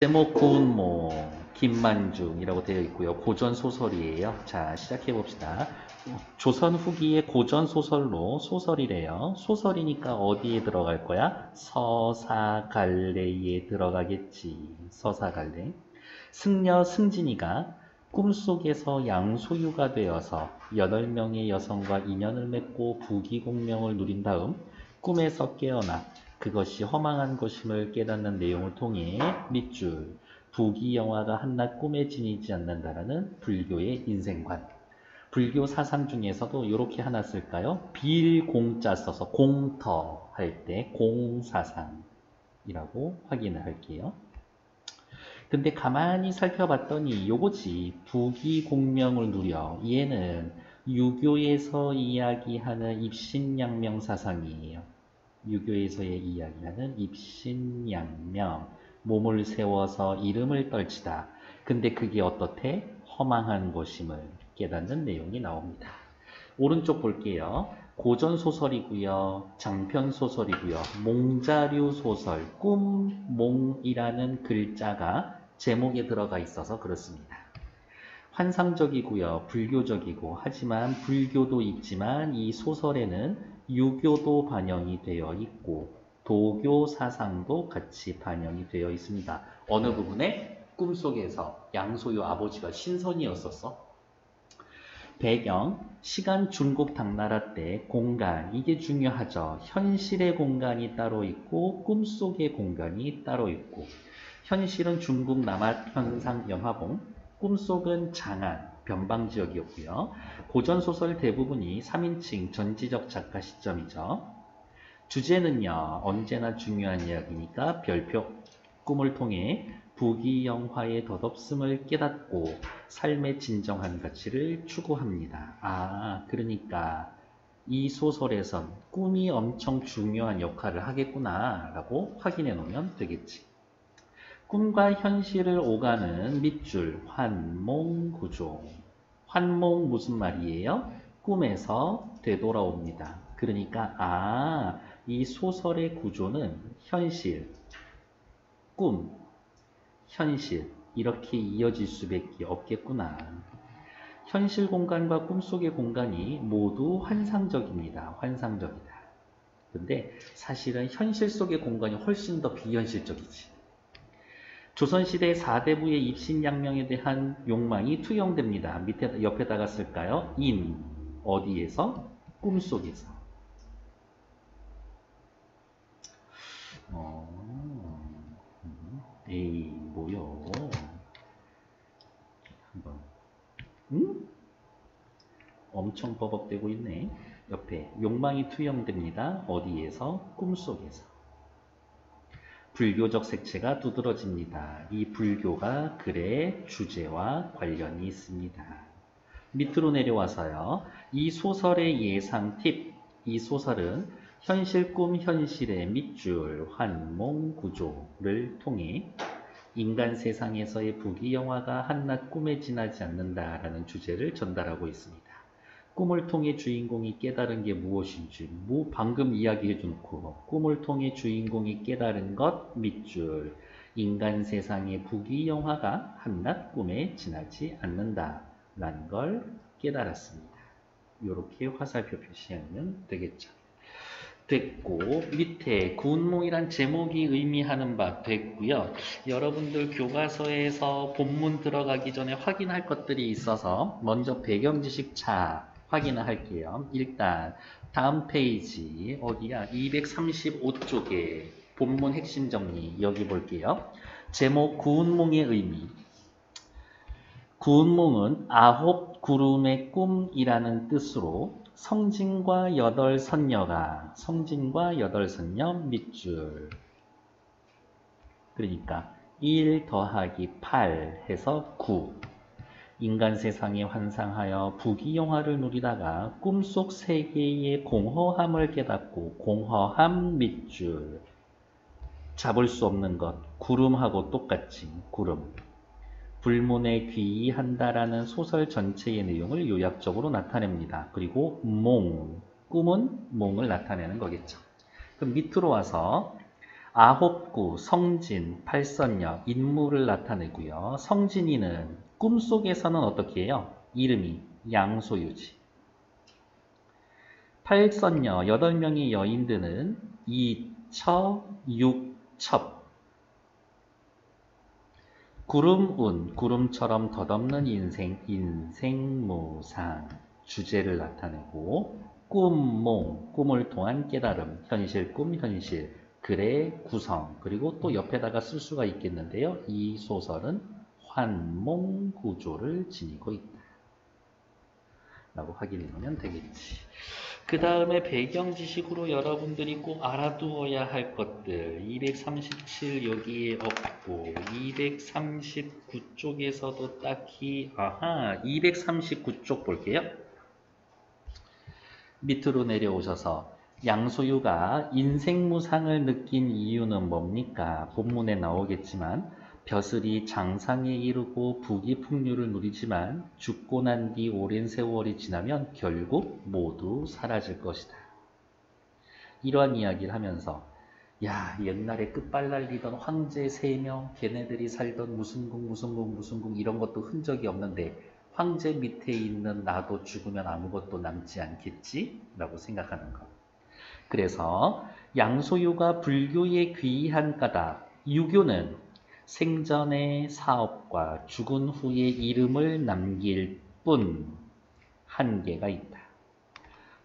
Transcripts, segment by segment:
제목 고운모 김만중이라고 되어 있고요. 고전 소설이에요. 자 시작해 봅시다. 조선 후기의 고전 소설로 소설이래요. 소설이니까 어디에 들어갈 거야? 서사갈래에 들어가겠지. 서사갈래. 승려 승진이가 꿈속에서 양소유가 되어서 8명의 여성과 인연을 맺고 부귀공명을 누린 다음 꿈에서 깨어나 그것이 허망한 것임을 깨닫는 내용을 통해 밑줄 부귀 영화가 한낱 꿈에 지니지 않는다라는 불교의 인생관 불교 사상 중에서도 이렇게 하나 쓸까요? 빌공자 써서 공터 할 때 공사상이라고 확인을 할게요. 근데 가만히 살펴봤더니 요거지 부귀 공명을 누려 얘는 유교에서 이야기하는 입신양명 사상이에요. 유교에서의 이야기하는 입신양명 몸을 세워서 이름을 떨치다. 근데 그게 어떻대? 허망한 것임을 깨닫는 내용이 나옵니다. 오른쪽 볼게요. 고전 소설이고요. 장편 소설이고요. 몽자류 소설, 꿈몽이라는 글자가 제목에 들어가 있어서 그렇습니다. 환상적이고요. 불교적이고 하지만 불교도 있지만 이 소설에는 유교도 반영이 되어 있고 도교 사상도 같이 반영이 되어 있습니다. 어느 부분에 꿈속에서 양소유 아버지가 신선이었었어. 배경, 시간 중국 당나라 때 공간, 이게 중요하죠. 현실의 공간이 따로 있고 꿈속의 공간이 따로 있고 현실은 중국 남한현상 영화봉, 꿈속은 장안, 변방 지역이었고요. 고전 소설 대부분이 3인칭 전지적 작가 시점이죠. 주제는요. 언제나 중요한 이야기니까 별표 꿈을 통해 부귀영화의 덧없음을 깨닫고 삶의 진정한 가치를 추구합니다. 아, 그러니까 이 소설에선 꿈이 엄청 중요한 역할을 하겠구나 라고 확인해 놓으면 되겠지. 꿈과 현실을 오가는 밑줄 환몽 구조. 환몽 무슨 말이에요? 꿈에서 되돌아옵니다. 그러니까 아, 이 소설의 구조는 현실, 꿈, 현실 이렇게 이어질 수밖에 없겠구나. 현실 공간과 꿈속의 공간이 모두 환상적입니다. 환상적이다. 근데 사실은 현실 속의 공간이 훨씬 더 비현실적이지. 조선시대 4대부의 입신양명에 대한 욕망이 투영됩니다. 밑에 옆에다가 쓸까요? 인 어디에서? 꿈속에서. 어, 에이 뭐요? 한번 응? 엄청 버벅대고 있네. 옆에 욕망이 투영됩니다. 어디에서? 꿈속에서. 불교적 색채가 두드러집니다. 이 불교가 글의 주제와 관련이 있습니다. 밑으로 내려와서요. 이 소설의 예상 팁. 이 소설은 현실 꿈 현실의 밑줄 환몽 구조를 통해 인간 세상에서의 부귀영화가 한낱 꿈에 지나지 않는다라는 주제를 전달하고 있습니다. 꿈을 통해 주인공이 깨달은 게 무엇인지 뭐 방금 이야기해 준고 꿈을 통해 주인공이 깨달은 것 밑줄 인간 세상의 부귀 영화가 한낱 꿈에 지나지 않는다 라는 걸 깨달았습니다. 이렇게 화살표 표시하면 되겠죠. 됐고 밑에 군몽이란 제목이 의미하는 바 됐고요. 여러분들 교과서에서 본문 들어가기 전에 확인할 것들이 있어서 먼저 배경 지식 차 확인을 할게요. 일단 다음 페이지 어디야? 235쪽에 본문 핵심 정리 여기 볼게요. 제목 구운몽의 의미 구운몽은 아홉 구름의 꿈이라는 뜻으로 성진과 여덟 선녀가 성진과 여덟 선녀 밑줄 그러니까 1 더하기 8 해서 9 인간 세상에 환상하여 부귀영화를 누리다가 꿈속 세계의 공허함을 깨닫고 공허함 밑줄 잡을 수 없는 것 구름하고 똑같이 구름 불문에 귀의한다라는 소설 전체의 내용을 요약적으로 나타냅니다. 그리고 몽 꿈은 몽을 나타내는 거겠죠. 그럼 밑으로 와서 아홉구, 성진, 팔선녀, 인물을 나타내고요. 성진이는 꿈속에서는 어떻게 해요? 이름이 양소유지. 팔선녀, 여덟 명의 여인들은 이처, 육첩. 구름운, 구름처럼 덧없는 인생, 인생무상. 주제를 나타내고 꿈 몽, 꿈을 통한 깨달음, 현실, 꿈, 현실, 글의 구성, 그리고 또 옆에다가 쓸 수가 있겠는데요. 이 소설은 환몽 구조를 지니고 있다. 라고 확인해 놓으면 되겠지. 그 다음에 배경 지식으로 여러분들이 꼭 알아두어야 할 것들 237 여기에 없고 239쪽에서도 딱히 아하 239쪽 볼게요. 밑으로 내려오셔서 양소유가 인생무상을 느낀 이유는 뭡니까? 본문에 나오겠지만 벼슬이 장상에 이르고 부귀 풍류를 누리지만 죽고 난 뒤 오랜 세월이 지나면 결국 모두 사라질 것이다. 이러한 이야기를 하면서 야 옛날에 끝발 날리던 황제 3명 걔네들이 살던 무슨 궁 무슨 궁 무슨 궁 이런 것도 흔적이 없는데 황제 밑에 있는 나도 죽으면 아무것도 남지 않겠지? 라고 생각하는 것. 그래서 양소유가 불교의 귀한 까닭, 유교는 생전의 사업과 죽은 후의 이름을 남길 뿐 한계가 있다.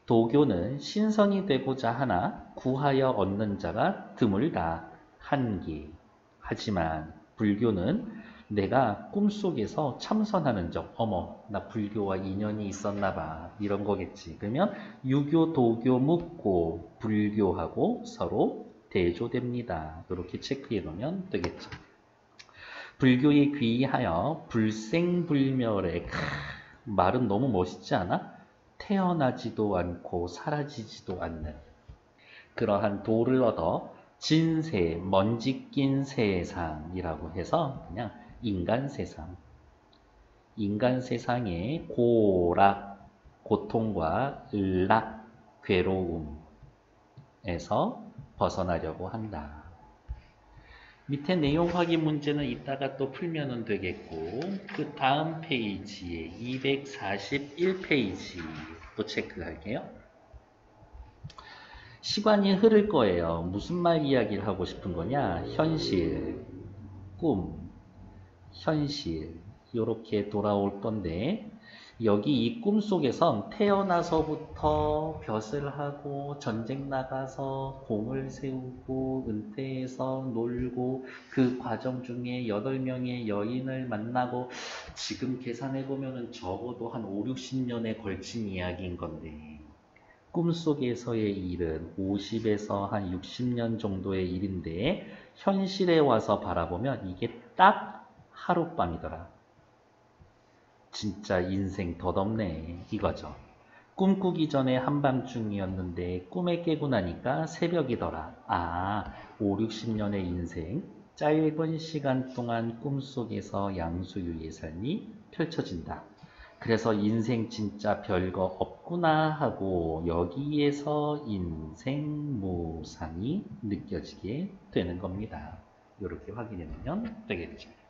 도교는 신선이 되고자 하나 구하여 얻는 자가 드물다. 한계. 하지만 불교는 내가 꿈속에서 참선하는 적, 어머, 나 불교와 인연이 있었나 봐. 이런 거겠지. 그러면 유교, 도교 묻고 불교하고 서로 대조됩니다. 이렇게 체크해 놓으면 되겠죠. 불교에 귀하여 불생불멸의 말은 너무 멋있지 않아? 태어나지도 않고 사라지지도 않는 그러한 도를 얻어 진세, 먼지 낀 세상이라고 해서 그냥 인간 세상. 인간 세상의 고락, 고통과 을락, 괴로움에서 벗어나려고 한다. 밑에 내용 확인 문제는 이따가 또 풀면 되겠고 그 다음 페이지에 241페이지 또 체크할게요. 시간이 흐를 거예요. 무슨 말 이야기를 하고 싶은 거냐? 현실, 꿈, 현실 이렇게 돌아올 건데 여기 이 꿈속에선 태어나서부터 벼슬 하고 전쟁 나가서 공을 세우고 은퇴해서 놀고 그 과정 중에 8명의 여인을 만나고 지금 계산해 보면 적어도 한 5, 60년에 걸친 이야기인 건데 꿈속에서의 일은 50에서 한 60년 정도의 일인데 현실에 와서 바라보면 이게 딱 하룻밤이더라. 진짜 인생 덧없네 이거죠. 꿈꾸기 전에 한밤중이었는데 꿈에 깨고 나니까 새벽이더라. 아, 5, 60년의 인생 짧은 시간 동안 꿈속에서 양수유의 삶이 펼쳐진다. 그래서 인생 진짜 별거 없구나 하고 여기에서 인생 무상이 느껴지게 되는 겁니다. 이렇게 확인해보면 되겠죠.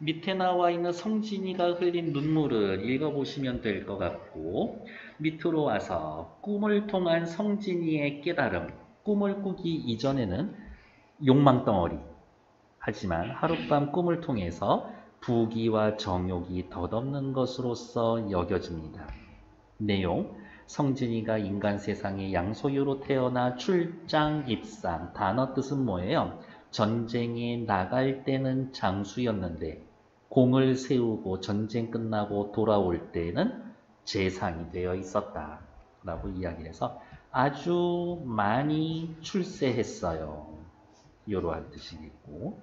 밑에 나와 있는 성진이가 흘린 눈물을 읽어보시면 될 것 같고 밑으로 와서 꿈을 통한 성진이의 깨달음 꿈을 꾸기 이전에는 욕망덩어리 하지만 하룻밤 꿈을 통해서 부귀와 정욕이 덧없는 것으로서 여겨집니다. 내용 성진이가 인간 세상에 양소유로 태어나 출장 입상 단어 뜻은 뭐예요? 전쟁에 나갈 때는 장수였는데 공을 세우고 전쟁 끝나고 돌아올 때는 재상이 되어 있었다. 라고 이야기를 해서 아주 많이 출세했어요. 이러한 뜻이겠고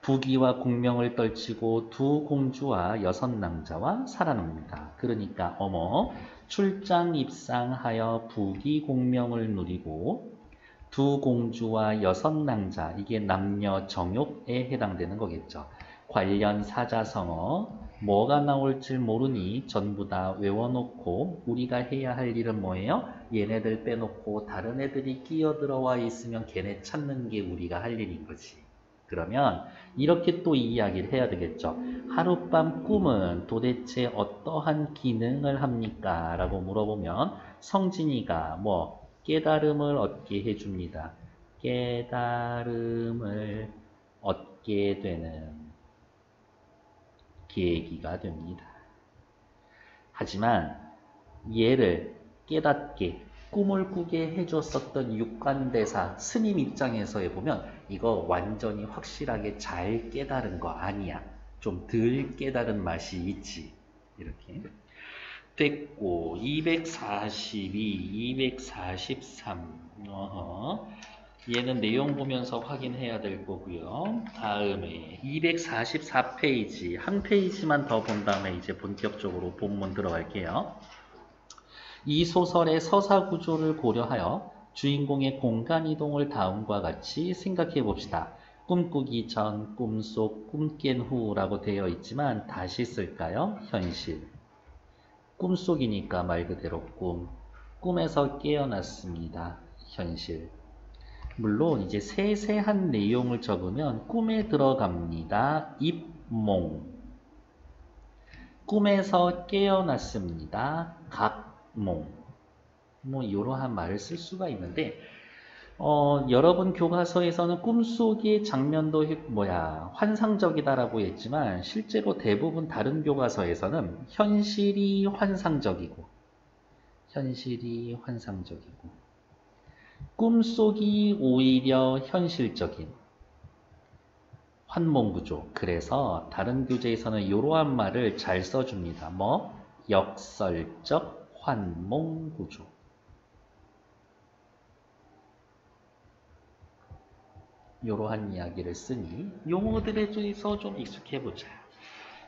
부귀와 공명을 떨치고 두 공주와 여섯 남자와 살아납니다. 그러니까 어머 출장 입상하여 부귀 공명을 누리고 두 공주와 여섯 남자 이게 남녀 정욕에 해당되는 거겠죠. 관련 사자성어 뭐가 나올지 모르니 전부 다 외워놓고 우리가 해야 할 일은 뭐예요? 얘네들 빼놓고 다른 애들이 끼어들어와 있으면 걔네 찾는 게 우리가 할 일인 거지. 그러면 이렇게 또 이야기를 해야 되겠죠. 하룻밤 꿈은 도대체 어떠한 기능을 합니까? 라고 물어보면 성진이가 뭐 깨달음을 얻게 해줍니다. 깨달음을 얻게 되는 계기가 됩니다. 하지만 얘를 깨닫게 꿈을 꾸게 해줬었던 육관대사 스님 입장에서 해보면 이거 완전히 확실하게 잘 깨달은 거 아니야. 좀 덜 깨달은 맛이 있지. 이렇게. 됐고 242, 243 어허. 얘는 내용 보면서 확인해야 될 거고요. 다음에 244페이지 한 페이지만 더 본 다음에 이제 본격적으로 본문 들어갈게요. 이 소설의 서사 구조를 고려하여 주인공의 공간 이동을 다음과 같이 생각해 봅시다. 꿈꾸기 전, 꿈속, 꿈 깬 후라고 되어 있지만 다시 쓸까요? 현실. 꿈속이니까 말 그대로 꿈. 꿈에서 깨어났습니다. 현실. 물론 이제 세세한 내용을 적으면 꿈에 들어갑니다. 입몽. 꿈에서 깨어났습니다. 각몽. 뭐 이러한 말을 쓸 수가 있는데 어, 여러분 교과서에서는 꿈속의 장면도 뭐야 환상적이다라고 했지만 실제로 대부분 다른 교과서에서는 현실이 환상적이고 현실이 환상적이고 꿈속이 오히려 현실적인 환몽구조. 그래서 다른 교재에서는 이러한 말을 잘 써줍니다. 뭐? 역설적 환몽구조. 이러한 이야기를 쓰니 용어들에 대해서 좀 익숙해 보자.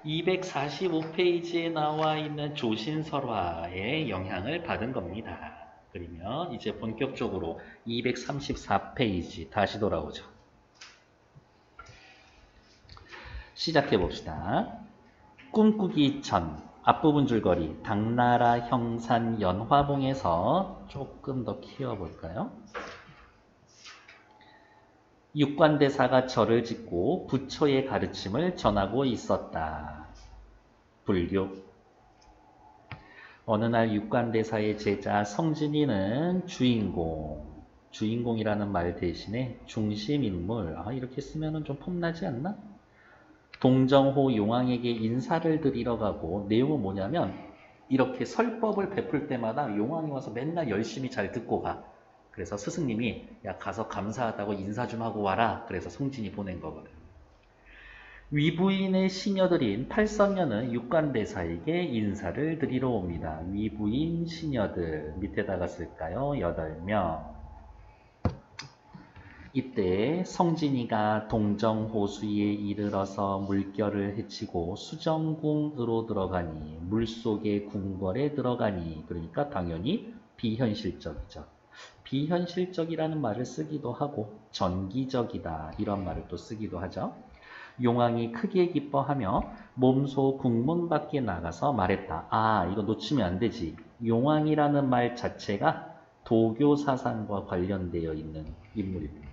245페이지에 나와 있는 조신설화의 영향을 받은 겁니다. 그러면 이제 본격적으로 234페이지 다시 돌아오죠. 시작해 봅시다. 꿈꾸기 전 앞부분 줄거리 당나라 형산 연화봉에서 조금 더 키워볼까요? 육관대사가 절을 짓고 부처의 가르침을 전하고 있었다. 불교 어느 날 육관대사의 제자 성진이는 주인공, 주인공이라는 말 대신에 중심인물, 아, 이렇게 쓰면 좀 폼나지 않나? 동정호 용왕에게 인사를 드리러 가고 내용은 뭐냐면 이렇게 설법을 베풀 때마다 용왕이 와서 맨날 열심히 잘 듣고 가. 그래서 스승님이 야 가서 감사하다고 인사 좀 하고 와라. 그래서 성진이 보낸 거거든. 위부인의 시녀들인 팔성녀는 육관대사에게 인사를 드리러 옵니다. 위부인 시녀들 밑에다가 쓸까요? 8명. 이때 성진이가 동정호수에 이르러서 물결을 헤치고 수정궁으로 들어가니 물속의 궁궐에 들어가니 그러니까 당연히 비현실적이죠. 비현실적이라는 말을 쓰기도 하고 전기적이다 이런 말을 또 쓰기도 하죠. 용왕이 크게 기뻐하며 몸소 국문 밖에 나가서 말했다. 아, 이거 놓치면 안 되지. 용왕이라는 말 자체가 도교 사상과 관련되어 있는 인물입니다.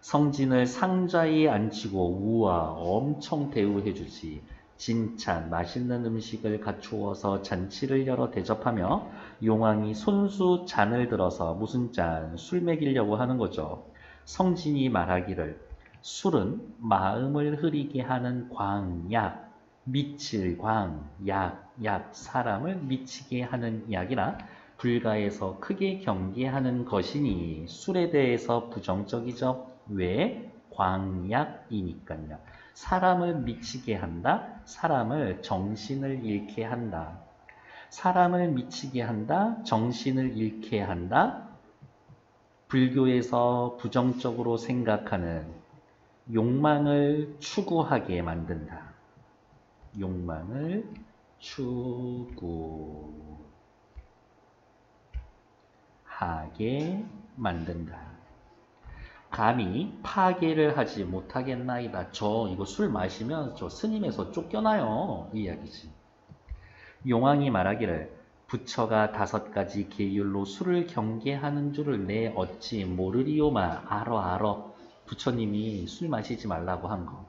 성진을 상자에 앉히고 우와 엄청 대우해 주지. 진찬 맛있는 음식을 갖추어서 잔치를 열어 대접하며 용왕이 손수 잔을 들어서 무슨 잔 술 먹이려고 하는 거죠. 성진이 말하기를 술은 마음을 흐리게 하는 광약, 미칠 광, 약, 약, 사람을 미치게 하는 약이라 불가에서 크게 경계하는 것이니 술에 대해서 부정적이죠. 왜? 광약이니까요. 사람을 미치게 한다. 사람을 정신을 잃게 한다. 사람을 미치게 한다. 정신을 잃게 한다. 불교에서 부정적으로 생각하는 욕망을 추구하게 만든다. 욕망을 추구하게 만든다. 감히 파괴를 하지 못하겠나이다. 저 이거 술 마시면 저 스님에서 쫓겨나요. 이 이야기지. 용왕이 말하기를 부처가 다섯 가지 계율로 술을 경계하는 줄을 내 어찌 모르리오마 알어 알어 부처님이 술 마시지 말라고 한 거.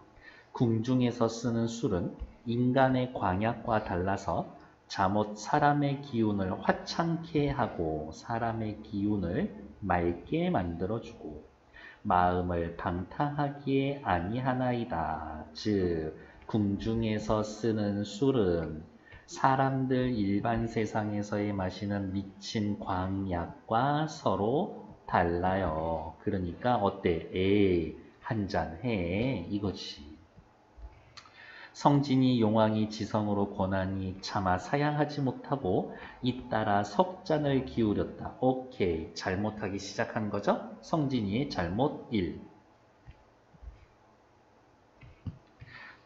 궁중에서 쓰는 술은 인간의 광약과 달라서 잠옷 사람의 기운을 화창케 하고 사람의 기운을 맑게 만들어주고 마음을 방탕하기에 아니하나이다. 즉 궁중에서 쓰는 술은 사람들 일반 세상에서의 마시는 미친 광약과 서로 달라요. 그러니까 어때? 에이 한잔 해. 이것이. 성진이 용왕이 지성으로 권하니 차마 사양하지 못하고 잇따라 석잔을 기울였다. 오케이. 잘못하기 시작한 거죠? 성진이의 잘못 1.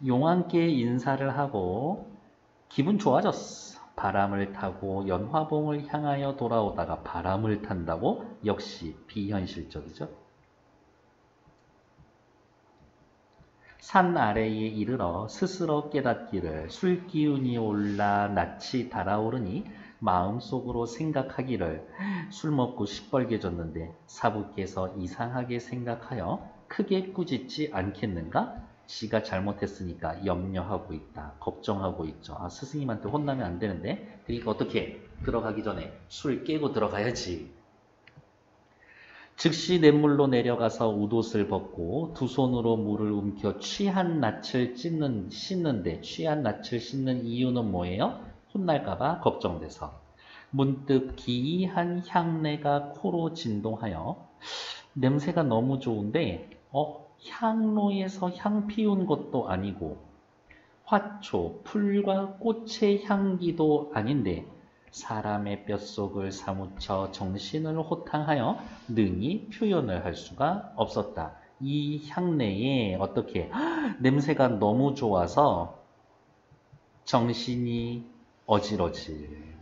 용왕께 인사를 하고 기분 좋아졌어. 바람을 타고 연화봉을 향하여 돌아오다가 바람을 탄다고? 역시 비현실적이죠. 산 아래에 이르러 스스로 깨닫기를 술 기운이 올라 낯이 달아오르니 마음속으로 생각하기를 술 먹고 시뻘개졌는데 사부께서 이상하게 생각하여 크게 꾸짖지 않겠는가? 지가 잘못했으니까 염려하고 있다. 걱정하고 있죠. 아, 스승님한테 혼나면 안 되는데. 그러니까 어떻게 들어가기 전에 술 깨고 들어가야지. 즉시 냇물로 내려가서 웃옷을 벗고 두 손으로 물을 움켜 취한 낯을 찢는, 씻는데 취한 낯을 씻는 이유는 뭐예요? 혼날까봐 걱정돼서. 문득 기이한 향내가 코로 진동하여 냄새가 너무 좋은데 어 향로에서 향 피운 것도 아니고 화초, 풀과 꽃의 향기도 아닌데 사람의 뼛속을 사무쳐 정신을 호탕하여 능히 표현을 할 수가 없었다. 이 향내에 어떻게 냄새가 너무 좋아서 정신이 어지러질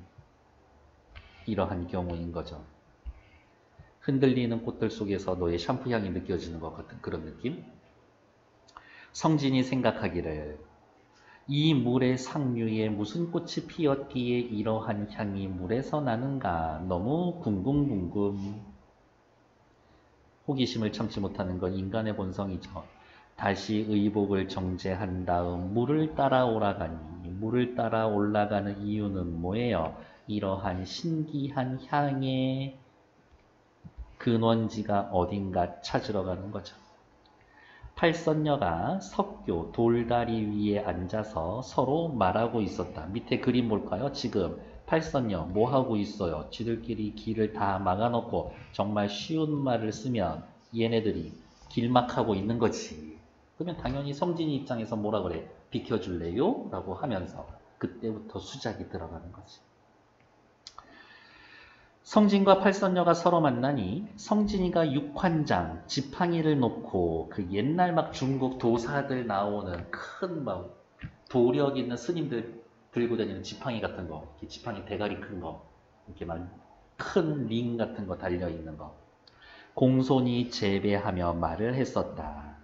이러한 경우인 거죠. 흔들리는 꽃들 속에서 너의 샴푸 향이 느껴지는 것 같은 그런 느낌? 성진이 생각하기를 이 물의 상류에 무슨 꽃이 피었기에 이러한 향이 물에서 나는가 너무 궁금궁금 호기심을 참지 못하는 건 인간의 본성이죠. 다시 의복을 정제한 다음 물을 따라 올라가니 물을 따라 올라가는 이유는 뭐예요? 이러한 신기한 향의 근원지가 어딘가 찾으러 가는 거죠. 팔선녀가 석교 돌다리 위에 앉아서 서로 말하고 있었다. 밑에 그림 볼까요? 지금 팔선녀 뭐 하고 있어요? 지들끼리 길을 다 막아놓고 정말 쉬운 말을 쓰면 얘네들이 길막하고 있는 거지. 그러면 당연히 성진이 입장에서 뭐라 그래? 비켜줄래요? 라고 하면서 그때부터 수작이 들어가는 거지. 성진과 팔선녀가 서로 만나니 성진이가 육환장, 지팡이를 놓고 그 옛날 막 중국 도사들 나오는 큰 막 도력 있는 스님들 들고 다니는 지팡이 같은 거, 지팡이 대가리 큰 거, 이렇게 막 큰 링 같은 거 달려 있는 거. 공손히 재배하며 말을 했었다.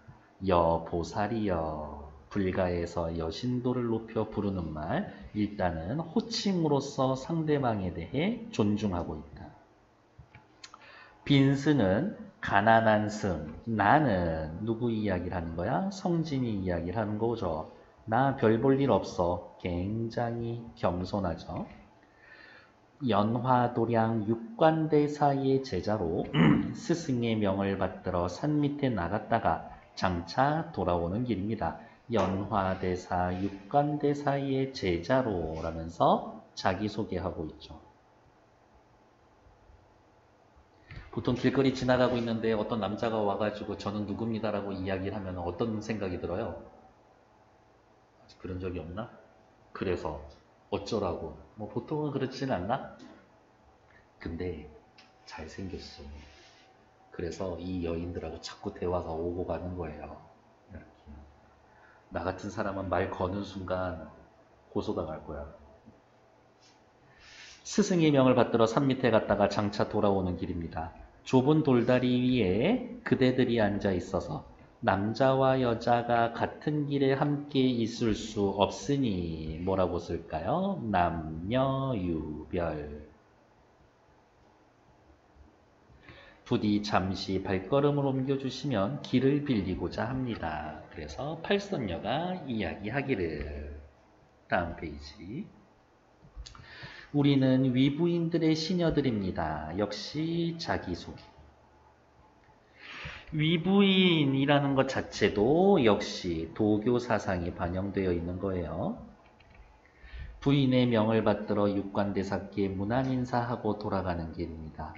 여 보살이여. 불가에서 여신도를 높여 부르는 말, 일단은 호칭으로서 상대방에 대해 존중하고 있다. 빈스는 가난한 승, 나는 누구 이야기를 하는 거야? 성진이 이야기를 하는 거죠. 나 별 볼 일 없어. 굉장히 겸손하죠. 연화도량 육관대사의 제자로 스승의 명을 받들어 산 밑에 나갔다가 장차 돌아오는 길입니다. 연화대사, 육관대사의 제자로 라면서 자기소개하고 있죠. 보통 길거리 지나가고 있는데 어떤 남자가 와가지고 저는 누굽니다라고 이야기를 하면 어떤 생각이 들어요? 그런 적이 없나? 그래서 어쩌라고? 뭐 보통은 그렇지는 않나? 근데 잘생겼어. 그래서 이 여인들하고 자꾸 대화가 오고 가는 거예요. 나 같은 사람은 말 거는 순간 고소당할 거야. 스승의 명을 받들어 산 밑에 갔다가 장차 돌아오는 길입니다. 좁은 돌다리 위에 그대들이 앉아 있어서 남자와 여자가 같은 길에 함께 있을 수 없으니 뭐라고 쓸까요? 남녀 유별. 부디 잠시 발걸음을 옮겨주시면 길을 빌리고자 합니다. 그래서 팔선녀가 이야기하기를 다음 페이지 우리는 위부인들의 시녀들입니다. 역시 자기소개 위부인이라는 것 자체도 역시 도교 사상이 반영되어 있는 거예요. 부인의 명을 받들어 육관대사께 문안인사하고 돌아가는 길입니다.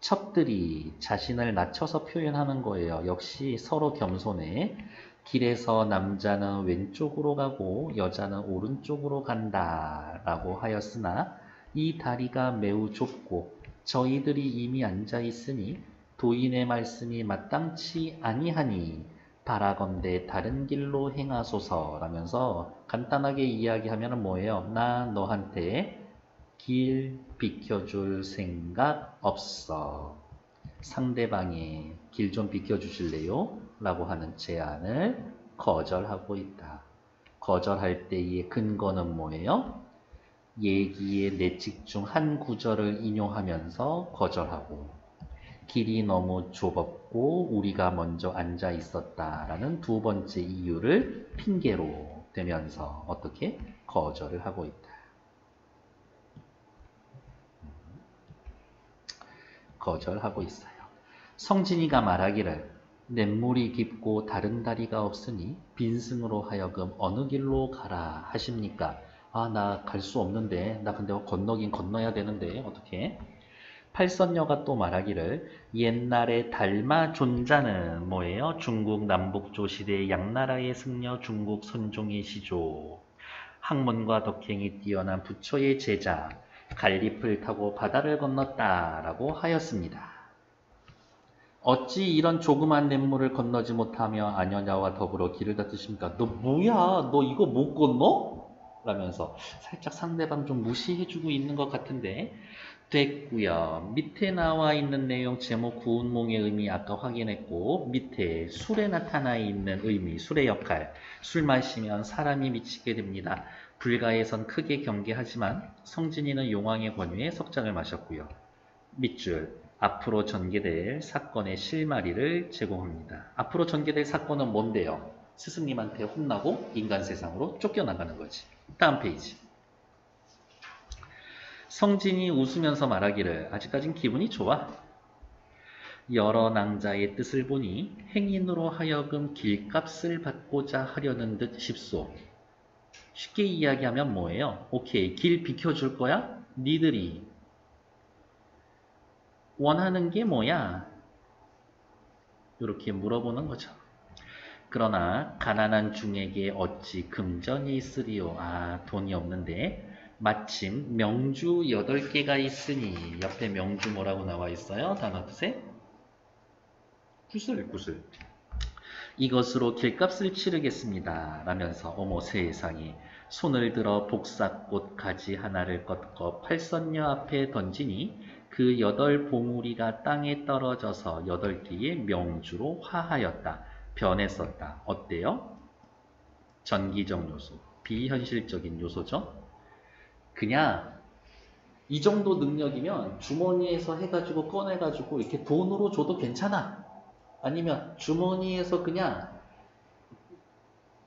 첩들이 자신을 낮춰서 표현하는 거예요. 역시 서로 겸손해 길에서 남자는 왼쪽으로 가고 여자는 오른쪽으로 간다 라고 하였으나 이 다리가 매우 좁고 저희들이 이미 앉아 있으니 도인의 말씀이 마땅치 아니하니 바라건대 다른 길로 행하소서 라면서 간단하게 이야기하면 뭐예요? 나 너한테 길 비켜줄 생각 없어. 상대방이 길 좀 비켜주실래요? 라고 하는 제안을 거절하고 있다. 거절할 때의 근거는 뭐예요? 얘기의 내칙 중한 구절을 인용하면서 거절하고 길이 너무 좁았고 우리가 먼저 앉아 있었다라는 두 번째 이유를 핑계로 대면서 어떻게 거절을 하고 있다. 거절하고 있어요. 성진이가 말하기를 냇물이 깊고 다른 다리가 없으니 빈승으로 하여금 어느 길로 가라 하십니까? 아, 나 갈 수 없는데, 나 근데 건너긴 건너야 되는데, 어떻게? 팔선녀가 또 말하기를 옛날에 달마 존자는 뭐예요? 중국 남북조 시대 양나라의 승려 중국 선종의 시조. 학문과 덕행이 뛰어난 부처의 제자. 갈잎을 타고 바다를 건넜다라고 하였습니다. 어찌 이런 조그만 냇물을 건너지 못하며 아녀냐와 더불어 길을 닫으십니까? 너 뭐야? 너 이거 못 건너? 라면서 살짝 상대방 좀 무시해주고 있는 것 같은데 됐고요. 밑에 나와 있는 내용 제목 구운몽의 의미 아까 확인했고 밑에 술에 나타나 있는 의미 술의 역할 술 마시면 사람이 미치게 됩니다. 불가에선 크게 경계하지만 성진이는 용왕의 권유에 석장을 마셨고요. 밑줄 앞으로 전개될 사건의 실마리를 제공합니다. 앞으로 전개될 사건은 뭔데요? 스승님한테 혼나고 인간 세상으로 쫓겨나가는 거지. 다음 페이지. 성진이 웃으면서 말하기를 아직까진 기분이 좋아. 여러 낭자의 뜻을 보니 행인으로 하여금 길값을 받고자 하려는 듯 싶소. 쉽게 이야기하면 뭐예요? 오케이, 길 비켜줄 거야? 니들이 원하는 게 뭐야? 이렇게 물어보는 거죠. 그러나 가난한 중에게 어찌 금전이 있으리요? 아, 돈이 없는데 마침 명주 8개가 있으니 옆에 명주 뭐라고 나와 있어요? 단어 뜻에? 구슬, 구슬. 이것으로 길값을 치르겠습니다. 라면서 어머 세상에 손을 들어 복사꽃 가지 하나를 꺾어 팔선녀 앞에 던지니 그 여덟 봉우리가 땅에 떨어져서 여덟 개의 명주로 화하였다. 변했었다. 어때요? 전기적 요소, 비현실적인 요소죠? 그냥 이 정도 능력이면 주머니에서 해가지고 꺼내가지고 이렇게 돈으로 줘도 괜찮아. 아니면 주머니에서 그냥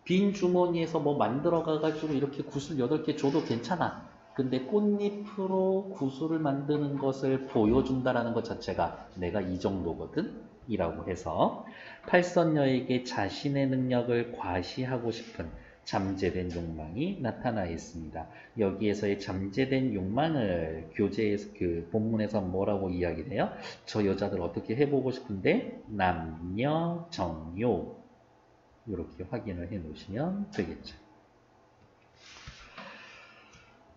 빈 주머니에서 뭐 만들어 가가지고 이렇게 구슬 8개 줘도 괜찮아. 근데 꽃잎으로 구슬을 만드는 것을 보여준다라는 것 자체가 내가 이 정도거든? 이라고 해서 팔선녀에게 자신의 능력을 과시하고 싶은 잠재된 욕망이 나타나 있습니다. 여기에서의 잠재된 욕망을 교재에서 그 본문에서 뭐라고 이야기해요? 저 여자들 어떻게 해보고 싶은데 남녀 정요 이렇게 확인을 해 놓으시면 되겠죠.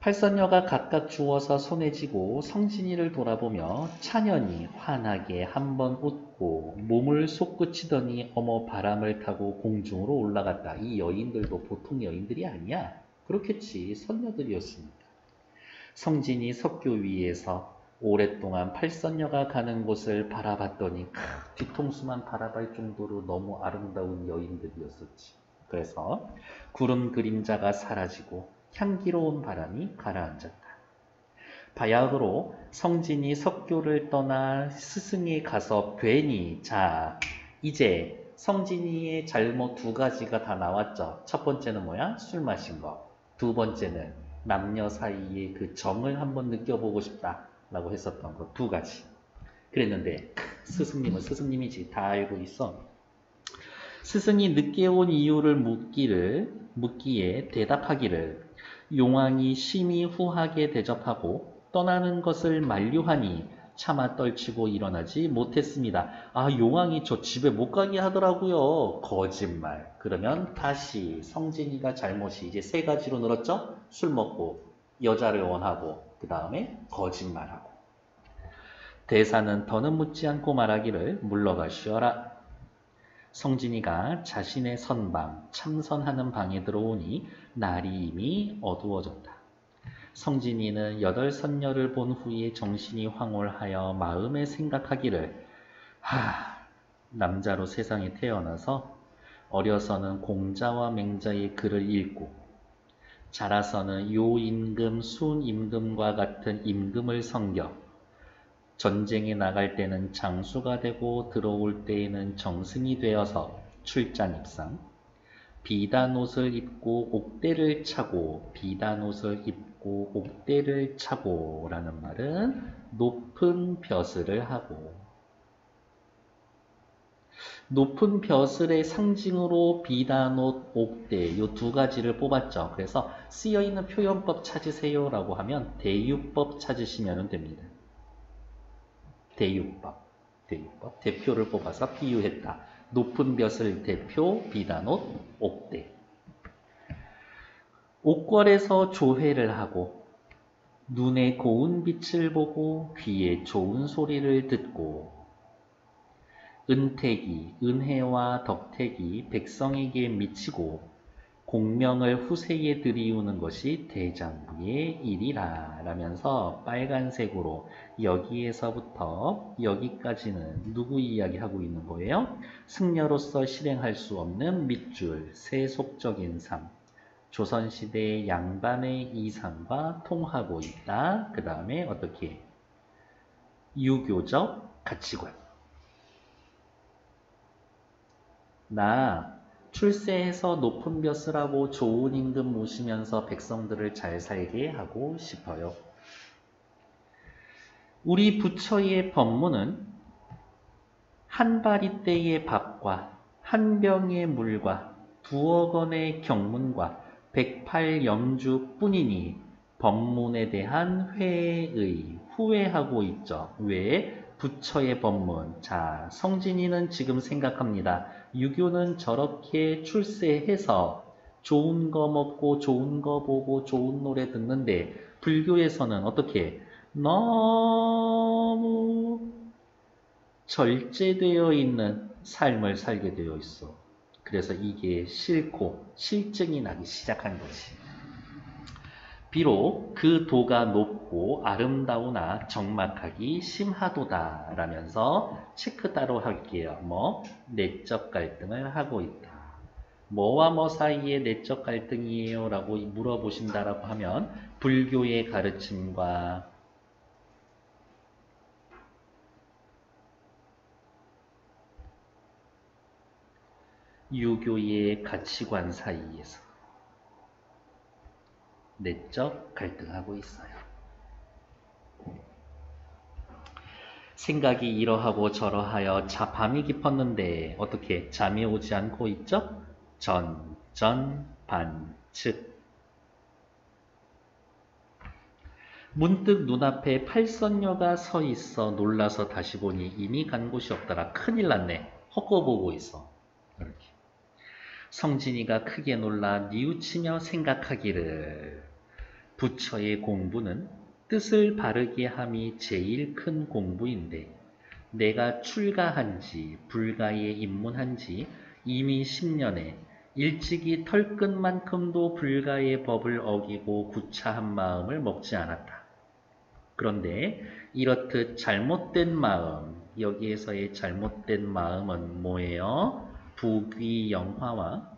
팔선녀가 각각 주워서 손에 쥐고 성진이를 돌아보며 찬연히 환하게 한번 웃고 몸을 솟구치더니 어머 바람을 타고 공중으로 올라갔다. 이 여인들도 보통 여인들이 아니야. 그렇겠지. 선녀들이었습니다. 성진이 석교 위에서 오랫동안 팔선녀가 가는 곳을 바라봤더니 크, 뒤통수만 바라볼 정도로 너무 아름다운 여인들이었었지. 그래서 구름 그림자가 사라지고 향기로운 바람이 가라앉았다. 바야흐로 성진이 석교를 떠나 스승이 가서 뵈니 자 이제 성진이의 잘못 두 가지가 다 나왔죠. 첫 번째는 뭐야? 술 마신 거. 두 번째는 남녀 사이의 그 정을 한번 느껴보고 싶다 라고 했었던 거두 가지. 그랬는데 스승님은 스승님이지 다 알고 있어. 스승이 늦게 온 이유를 묻기를 묻기에 대답하기를 용왕이 심히 후하게 대접하고 떠나는 것을 만류하니 차마 떨치고 일어나지 못했습니다. 아, 용왕이 저 집에 못 가게 하더라고요. 거짓말. 그러면 다시 성진이가 잘못이 이제 세 가지로 늘었죠? 술 먹고, 여자를 원하고, 그 다음에 거짓말하고. 대사는 더는 묻지 않고 말하기를 물러가 쉬어라. 성진이가 자신의 선방, 참선하는 방에 들어오니 날이 이미 어두워졌다. 성진이는 여덟 선녀를 본 후에 정신이 황홀하여 마음에 생각하기를 하, 남자로 세상에 태어나서 어려서는 공자와 맹자의 글을 읽고 자라서는 요임금, 순임금과 같은 임금을 섬겨 전쟁에 나갈 때는 장수가 되고 들어올 때에는 정승이 되어서 출장 입상 비단 옷을 입고 옥대를 차고 비단 옷을 입고 옥대를 차고 라는 말은 높은 벼슬을 하고 높은 벼슬의 상징으로 비단옷, 옥대 이두 가지를 뽑았죠. 그래서 쓰여있는 표현법 찾으세요 라고 하면 대유법 찾으시면 됩니다. 대유법, 대유법 대표를 뽑아서 비유했다. 높은 벼슬 대표 비단옷 옥대 옥궐에서 조회를 하고 눈에 고운 빛을 보고 귀에 좋은 소리를 듣고 은택이 은혜와 덕택이 백성에게 미치고 공명을 후세에 들이우는 것이 대장부의 일이라 라면서 빨간색으로 여기에서부터 여기까지는 누구 이야기하고 있는 거예요? 승려로서 실행할 수 없는 밑줄, 세속적인 삶, 조선시대의 양반의 이상과 통하고 있다. 그 다음에 어떻게? 유교적 가치관. 나 출세해서 높은 벼슬 하고 좋은 임금 모시면서 백성들을 잘 살게 하고 싶어요. 우리 부처의 법문은 한 바리떼의 밥과 한 병의 물과 두억 원의 경문과 백팔 염주 뿐이니 법문에 대한 회의, 후회하고 있죠. 왜? 부처의 법문. 자, 성진이는 지금 생각합니다. 유교는 저렇게 출세해서 좋은 거 먹고 좋은 거 보고 좋은 노래 듣는데 불교에서는 어떻게 너무 절제되어 있는 삶을 살게 되어 있어. 그래서 이게 싫고 실증이 나기 시작한 것이. 비록 그 도가 높고 아름다우나 정막하기 심하도다 라면서 체크 따로 할게요. 뭐 내적 갈등을 하고 있다. 뭐와 뭐 사이에 내적 갈등이에요 라고 물어보신다라고 하면 불교의 가르침과 유교의 가치관 사이에서 내적 갈등하고 있어요. 생각이 이러하고 저러하여 자 밤이 깊었는데 어떻게 잠이 오지 않고 있죠? 전, 전, 반, 측. 문득 눈앞에 팔선녀가 서 있어 놀라서 다시 보니 이미 간 곳이 없더라. 큰일 났네. 헛거보고 있어. 이렇게. 성진이가 크게 놀라 뉘우치며 생각하기를 부처의 공부는 뜻을 바르게 함이 제일 큰 공부인데 내가 출가한 지 불가에 입문한 지 이미 10년에 일찍이 털끝만큼도 불가의 법을 어기고 구차한 마음을 먹지 않았다. 그런데 이렇듯 잘못된 마음, 여기에서의 잘못된 마음은 뭐예요? 부귀영화와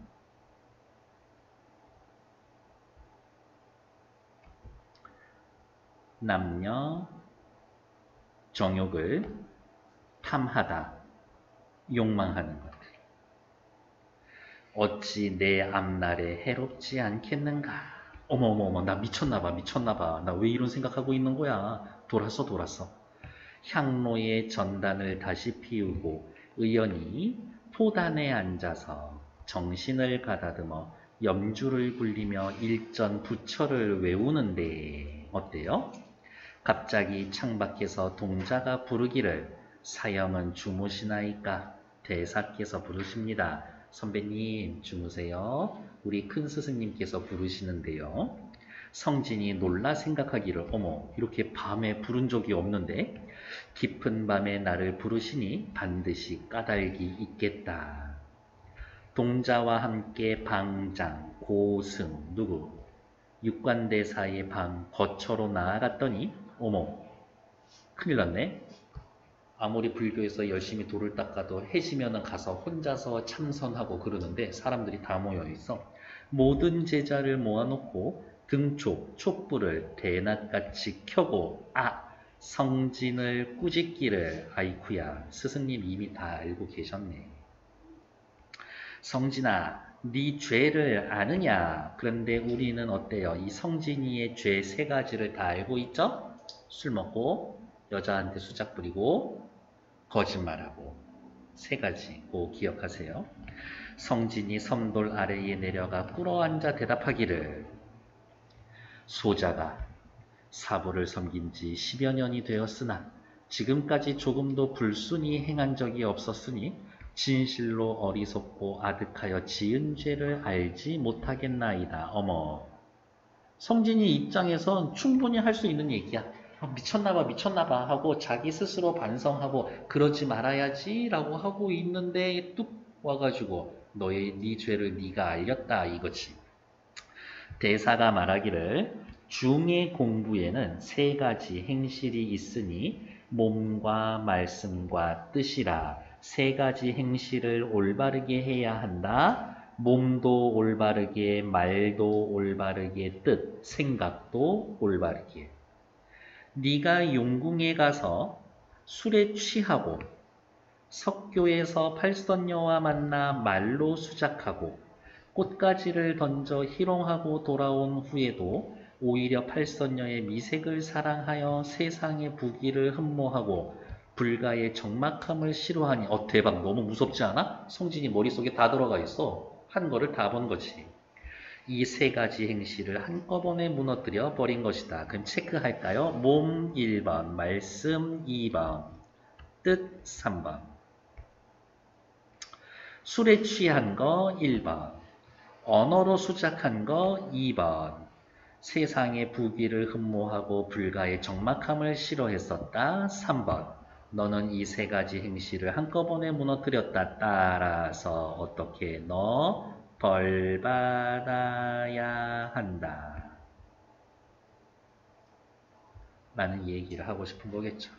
남녀 정욕을 탐하다, 욕망하는 것. 어찌 내 앞날에 해롭지 않겠는가? 어머 어머 어머, 나 미쳤나 봐, 미쳤나 봐. 나 왜 이런 생각하고 있는 거야? 돌았어, 돌았어. 향로의 전단을 다시 피우고 의연히 포단에 앉아서 정신을 가다듬어 염주를 굴리며 일전 부처를 외우는데 어때요? 갑자기 창밖에서 동자가 부르기를 사형은 주무시나이까 대사께서 부르십니다. 선배님 주무세요. 우리 큰 스승님께서 부르시는데요. 성진이 놀라 생각하기를 어머 이렇게 밤에 부른 적이 없는데 깊은 밤에 나를 부르시니 반드시 까닭이 있겠다. 동자와 함께 방장, 고승, 누구? 육관대사의 방 거처로 나아갔더니 어머 큰일 났네. 아무리 불교에서 열심히 돌을 닦아도 해지면은 가서 혼자서 참선하고 그러는데 사람들이 다 모여 있어. 모든 제자를 모아놓고 등촉, 촛불을 대낮같이 켜고 아 성진을 꾸짖기를 아이쿠야 스승님 이미 다 알고 계셨네. 성진아 네 죄를 아느냐? 그런데 우리는 어때요? 이 성진이의 죄 세 가지를 다 알고 있죠? 술 먹고 여자한테 수작 부리고 거짓말하고 세 가지 꼭 기억하세요. 성진이 섬돌 아래에 내려가 꿇어앉아 대답하기를 소자가 사부를 섬긴 지 10여 년이 되었으나 지금까지 조금도 불순히 행한 적이 없었으니 진실로 어리석고 아득하여 지은 죄를 알지 못하겠나이다. 어머. 성진이 입장에선 충분히 할 수 있는 얘기야. 아, 미쳤나봐 미쳤나봐 하고 자기 스스로 반성하고 그러지 말아야지 라고 하고 있는데 뚝 와가지고 너의 네 죄를 네가 알렸다 이거지. 대사가 말하기를 중의 공부에는 세 가지 행실이 있으니 몸과 말씀과 뜻이라 세 가지 행실을 올바르게 해야 한다. 몸도 올바르게, 말도 올바르게, 뜻, 생각도 올바르게. 네가 용궁에 가서 술에 취하고 석교에서 팔선녀와 만나 말로 수작하고 꽃가지를 던져 희롱하고 돌아온 후에도 오히려 팔선녀의 미색을 사랑하여 세상의 부귀를 흠모하고 불가의 적막함을 싫어하니. 어 대박 너무 무섭지 않아? 성진이 머릿속에 다 들어가 있어. 한 거를 다 본 거지 이 세 가지 행실을 한꺼번에 무너뜨려 버린 것이다. 그럼 체크할까요? 몸 1번 말씀 2번 뜻 3번. 술에 취한 거 1번 언어로 수작한 거 2번. 세상의 부귀를 흠모하고 불가의 적막함을 싫어했었다. 3번. 너는 이 세 가지 행실을 한꺼번에 무너뜨렸다. 따라서 어떻게 너 벌받아야 한다. 라는 얘기를 하고 싶은 거겠죠.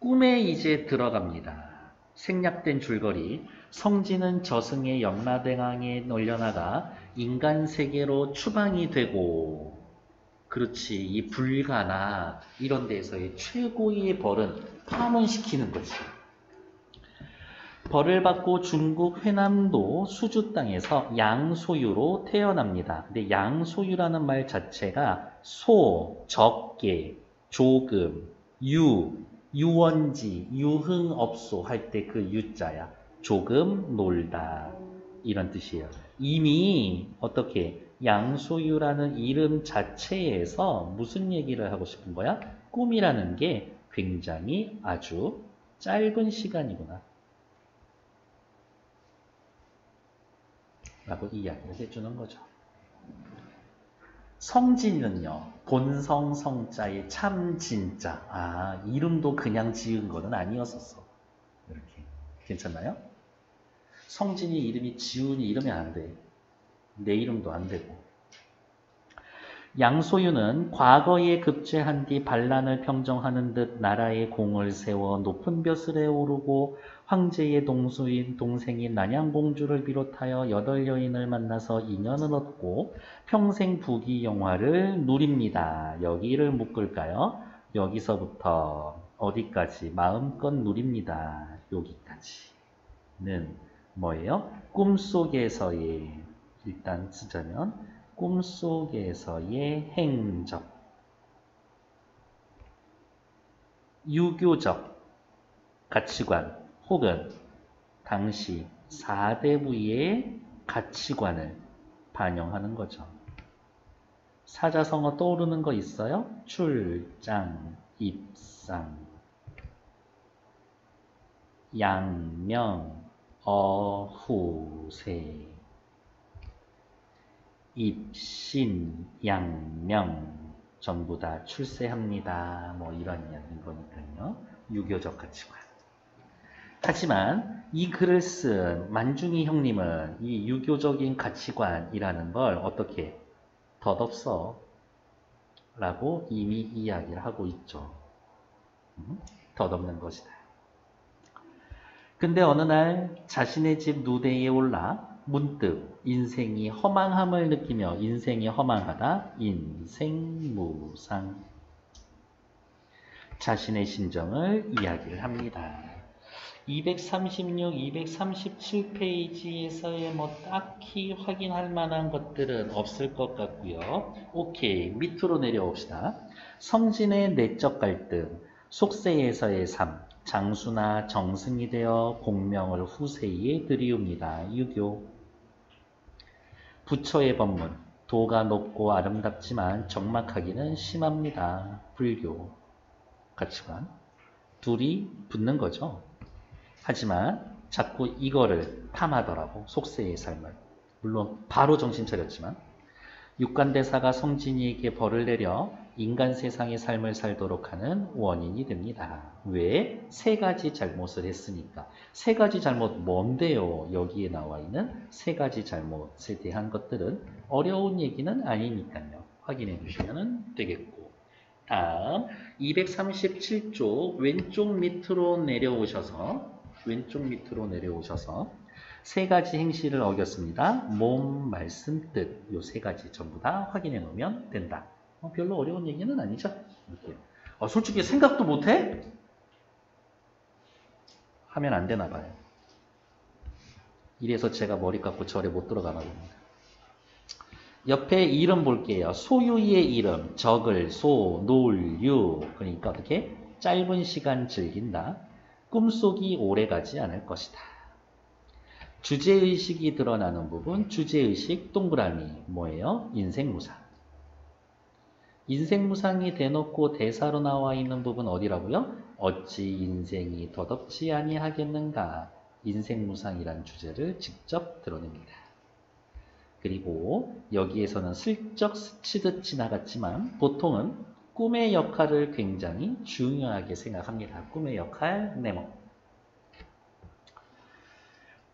꿈에 이제 들어갑니다. 생략된 줄거리. 성진은 저승의 염라대강에 놀려나가 인간 세계로 추방이 되고 그렇지. 이 불가나 이런 데서의 최고의 벌은 파문시키는 거지. 벌을 받고 중국 회남도 수주 땅에서 양소유로 태어납니다. 근데 양소유라는 말 자체가 소, 적게, 조금, 유, 유원지, 유흥업소 할 때 그 유자야. 조금 놀다. 이런 뜻이에요. 이미 어떻게 양소유라는 이름 자체에서 무슨 얘기를 하고 싶은 거야? 꿈이라는 게 굉장히 아주 짧은 시간이구나. 라고 이야기를 해주는 거죠. 성진은요, 본성 성자의 참 진짜. 아, 이름도 그냥 지은 거는 아니었었어. 이렇게. 괜찮나요? 성진이 이름이 지훈이 이름이 안 돼. 내 이름도 안 되고 양소유는 과거에 급제한 뒤 반란을 평정하는 듯 나라의 공을 세워 높은 벼슬에 오르고 황제의 동수인 동생인 난양공주를 비롯하여 여덟 여인을 만나서 인연을 얻고 평생 부귀 영화를 누립니다. 여기를 묶을까요? 여기서부터 어디까지 마음껏 누립니다. 여기까지는 뭐예요? 꿈속에서의 일단 쓰자면 꿈속에서의 행적, 유교적 가치관 혹은 당시 사대부의 가치관을 반영하는 거죠. 사자성어 떠오르는 거 있어요? 출장, 입상, 양명, 어후세 입신, 양명 전부 다 출세합니다. 뭐 이런 이야기인 거니까요. 유교적 가치관. 하지만 이 글을 쓴 만중이 형님은 이 유교적인 가치관이라는 걸 어떻게 덧없어 라고 이미 이야기를 하고 있죠. 음? 덧없는 것이다. 근데 어느 날 자신의 집 누대에 올라 문득 인생이 허망함을 느끼며 인생이 허망하다 인생무상 자신의 심정을 이야기를 합니다. 236, 237페이지에서의 뭐 딱히 확인할 만한 것들은 없을 것 같고요. 오케이, 밑으로 내려옵시다. 성진의 내적 갈등, 속세에서의 삶, 장수나 정승이 되어 공명을 후세에 드리웁니다. 유교. 부처의 법문, 도가 높고 아름답지만 적막하기는 심합니다. 불교 가치관. 둘이 붙는 거죠. 하지만 자꾸 이거를 탐하더라고. 속세의 삶을. 물론 바로 정신 차렸지만 육관대사가 성진이에게 벌을 내려 인간 세상의 삶을 살도록 하는 원인이 됩니다. 왜? 세 가지 잘못을 했으니까. 세 가지 잘못 뭔데요? 여기에 나와 있는 세 가지 잘못에 대한 것들은 어려운 얘기는 아니니까요. 확인해 주시면 되겠고. 다음 237쪽 왼쪽 밑으로 내려오셔서 왼쪽 밑으로 내려오셔서 세 가지 행실을 어겼습니다. 몸, 말씀, 뜻. 요 세 가지 전부 다 확인해 놓으면 된다. 어, 별로 어려운 얘기는 아니죠. 이렇게. 어, 솔직히 생각도 못 해? 하면 안 되나 봐요. 이래서 제가 머리 깎고 절에 못 들어가나 봅니다. 옆에 이름 볼게요. 소유의 이름, 적을, 소, 놀, 유. 그러니까 어떻게? 짧은 시간 즐긴다. 꿈속이 오래 가지 않을 것이다. 주제의식이 드러나는 부분, 주제의식 동그라미 뭐예요? 인생무상. 인생무상이 대놓고 대사로 나와 있는 부분 어디라고요? 어찌 인생이 더덥지 아니하겠는가? 인생무상이란 주제를 직접 드러냅니다. 그리고 여기에서는 슬쩍 스치듯 지나갔지만 보통은 꿈의 역할을 굉장히 중요하게 생각합니다. 꿈의 역할, 네모.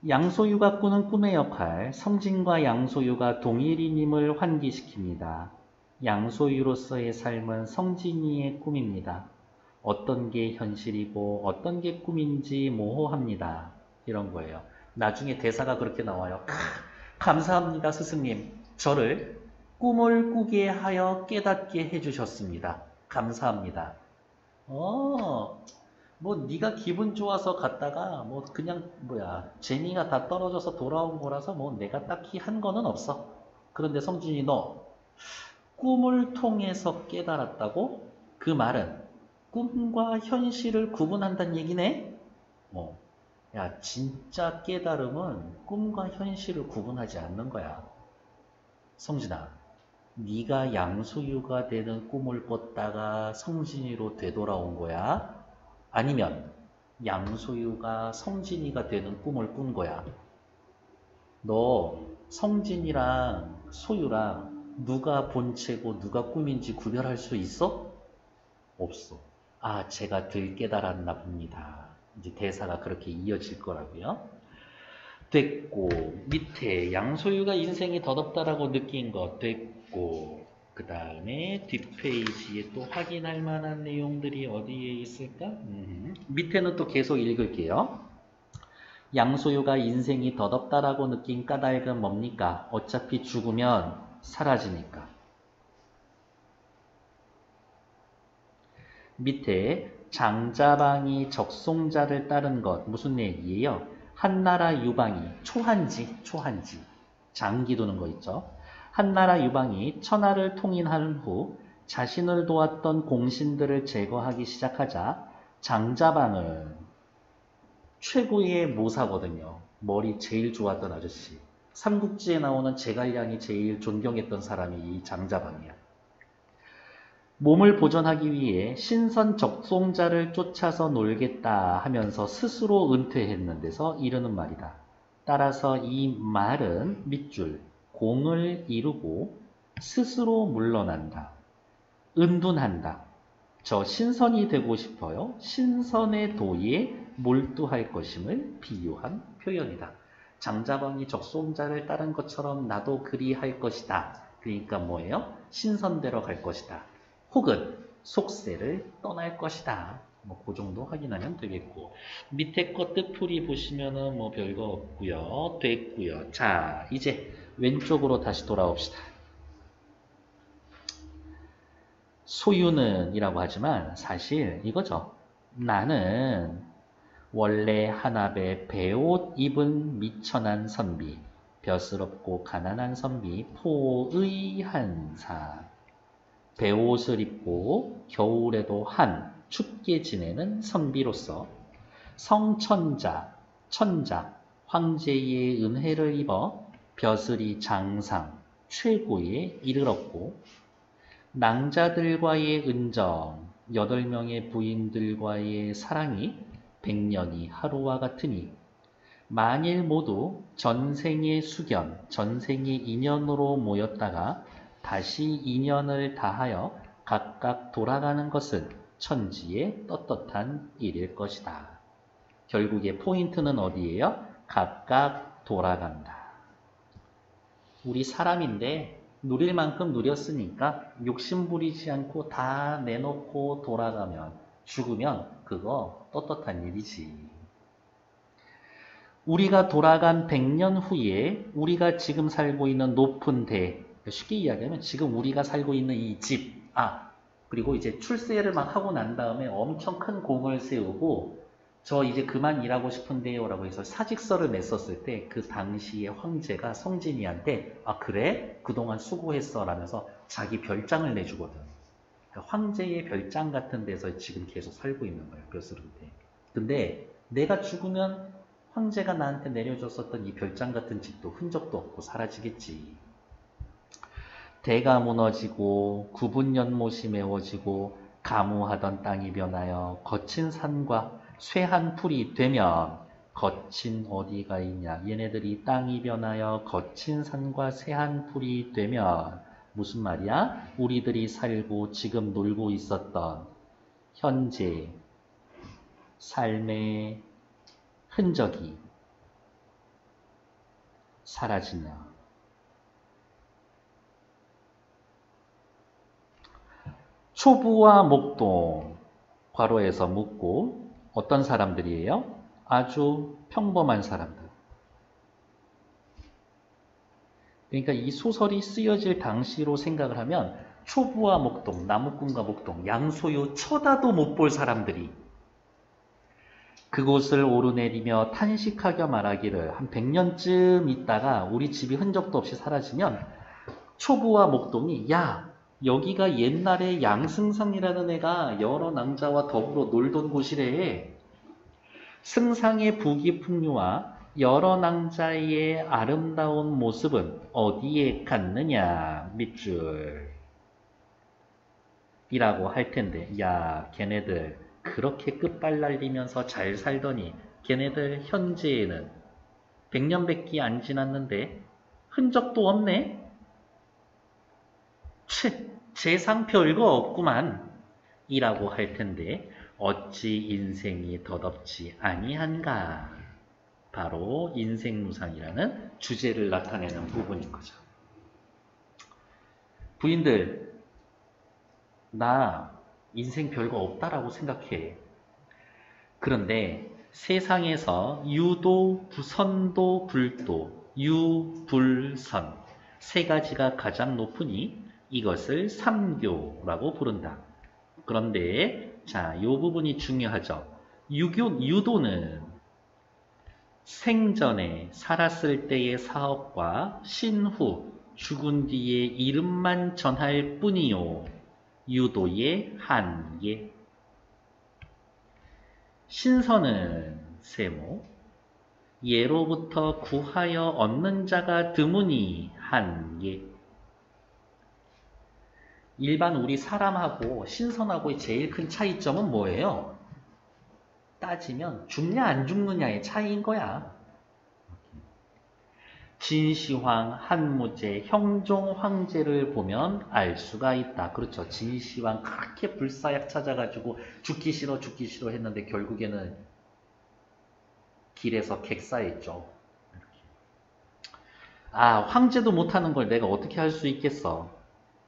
양소유가 꾸는 꿈의 역할, 성진과 양소유가 동일인임을 환기시킵니다. 양소유로서의 삶은 성진이의 꿈입니다. 어떤 게 현실이고 어떤 게 꿈인지 모호합니다. 이런 거예요. 나중에 대사가 그렇게 나와요. 크, 감사합니다, 스승님. 저를 꿈을 꾸게 하여 깨닫게 해주셨습니다. 감사합니다. 어, 뭐 네가 기분 좋아서 갔다가 뭐 그냥 뭐야 재미가 다 떨어져서 돌아온 거라서 뭐 내가 딱히 한 거는 없어. 그런데 성진이 너 꿈을 통해서 깨달았다고? 그 말은 꿈과 현실을 구분한다는 얘기네? 어. 야, 진짜 깨달음은 꿈과 현실을 구분하지 않는 거야. 성진아, 네가 양소유가 되는 꿈을 꿨다가 성진이로 되돌아온 거야? 아니면 양소유가 성진이가 되는 꿈을 꾼 거야? 너 성진이랑 소유랑 누가 본체고 누가 꿈인지 구별할 수 있어? 없어. 아, 제가 들 깨달았나 봅니다. 이제 대사가 그렇게 이어질 거라고요. 됐고 밑에 양소유가 인생이 더덥다라고 느낀 거 됐고 그 다음에 뒷페이지에 또 확인할 만한 내용들이 어디에 있을까? 음, 밑에는 또 계속 읽을게요. 양소유가 인생이 더덥다라고 느낀 까닭은 뭡니까? 어차피 죽으면 사라지니까. 밑에 장자방이 적송자를 따른 것 무슨 얘기예요? 한나라 유방이 초한지 초한지 장기 두는 거 있죠. 한나라 유방이 천하를 통인한 후 자신을 도왔던 공신들을 제거하기 시작하자 장자방은 최고의 모사거든요. 머리 제일 좋았던 아저씨. 삼국지에 나오는 제갈량이 제일 존경했던 사람이 이 장자방이야. 몸을 보존하기 위해 신선 적송자를 쫓아서 놀겠다 하면서 스스로 은퇴했는데서 이르는 말이다. 따라서 이 말은 밑줄 공을 이루고 스스로 물러난다. 은둔한다. 저 신선이 되고 싶어요. 신선의 도에 몰두할 것임을 비유한 표현이다. 장자방이 적송자를 따른 것처럼 나도 그리할 것이다. 그러니까 뭐예요? 신선대로 갈 것이다. 혹은 속세를 떠날 것이다. 뭐 그 정도 확인하면 되겠고 밑에 거 뜻풀이 보시면은 뭐 별거 없고요. 됐고요. 자 이제 왼쪽으로 다시 돌아옵시다. 소유는 이라고 하지만 사실 이거죠. 나는 원래 한압에 배옷 입은 미천한 선비, 벼스럽고 가난한 선비, 포의 한 사. 배옷을 입고 겨울에도 한 춥게 지내는 선비로서 성천자, 천자, 황제의 은혜를 입어 벼슬이 장상, 최고에 이르렀고 낭자들과의 은정, 여덟 명의 부인들과의 사랑이 백년이 하루와 같으니 만일 모두 전생의 수견, 전생의 인연으로 모였다가 다시 인연을 다하여 각각 돌아가는 것은 천지의 떳떳한 일일 것이다. 결국에 포인트는 어디예요? 각각 돌아간다. 우리 사람인데 누릴 만큼 누렸으니까 욕심 부리지 않고 다 내놓고 돌아가면 죽으면 그거 떳떳한 일이지. 우리가 돌아간 100년 후에 우리가 지금 살고 있는 높은 대, 쉽게 이야기하면 지금 우리가 살고 있는 이 집, 아, 그리고 이제 출세를 막 하고 난 다음에 엄청 큰 공을 세우고 저 이제 그만 일하고 싶은데요 라고 해서 사직서를 냈었을 때 그 당시에 황제가 성진이한테 아 그래? 그동안 수고했어 라면서 자기 별장을 내주거든. 황제의 별장 같은 데서 지금 계속 살고 있는 거예요 벼슬한테. 근데 내가 죽으면 황제가 나한테 내려줬었던 이 별장 같은 집도 흔적도 없고 사라지겠지. 대가 무너지고 구분 연못이 메워지고 가무하던 땅이 변하여 거친 산과 쇠한 풀이 되면 거친 어디가 있냐 얘네들이 땅이 변하여 거친 산과 쇠한 풀이 되면 무슨 말이야? 우리들이 살고 지금 놀고 있었던 현재 삶의 흔적이 사라지냐 초부와 목동 괄호에서 묻고 어떤 사람들이에요? 아주 평범한 사람들. 그러니까 이 소설이 쓰여질 당시로 생각을 하면 초부와 목동, 나무꾼과 목동, 양소유 쳐다도 못 볼 사람들이 그곳을 오르내리며 탄식하며 말하기를 한 100년쯤 있다가 우리 집이 흔적도 없이 사라지면 초부와 목동이 야 여기가 옛날에 양승상이라는 애가 여러 남자와 더불어 놀던 곳이래. 승상의 부귀풍류와 여러 남자의 아름다운 모습은 어디에 갔느냐 밑줄 이라고 할 텐데 야 걔네들 그렇게 끝발 날리면서 잘 살더니 걔네들 현재에는 백년백기 안 지났는데 흔적도 없네 세상 별거 없구만 이라고 할 텐데 어찌 인생이 더덥지 아니한가 바로 인생무상이라는 주제를 나타내는 부분인 거죠. 부인들, 나 인생 별거 없다라고 생각해. 그런데 세상에서 유도, 선도, 불도, 유, 불, 선. 세 가지가 가장 높으니 이것을 삼교라고 부른다. 그런데 자, 이 부분이 중요하죠. 유교, 유도는 생전에 살았을 때의 사업과 신후 죽은 뒤에 이름만 전할 뿐이요. 유도의 한계. 신선은 세모. 예로부터 구하여 얻는 자가 드무니 한계. 일반 우리 사람하고 신선하고의 제일 큰 차이점은 뭐예요? 따지면 죽냐 안 죽느냐의 차이인 거야. 진시황, 한무제, 형종, 황제를 보면 알 수가 있다. 그렇죠. 진시황 그렇게 불사약 찾아가지고 죽기 싫어 죽기 싫어 했는데 결국에는 길에서 객사했죠. 아 황제도 못하는 걸 내가 어떻게 할 수 있겠어.